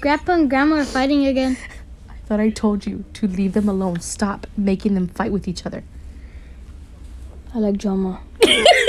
Grandpa and Grandma are fighting again. I thought I told you to leave them alone. Stop making them fight with each other. I like drama.